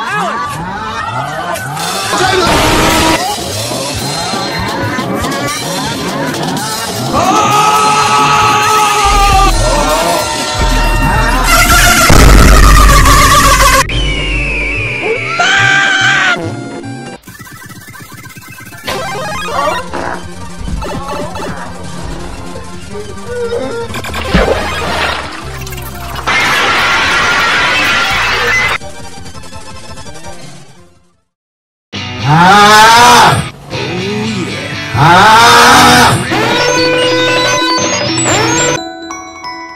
Oh! Ah! Oh yeah. Ah!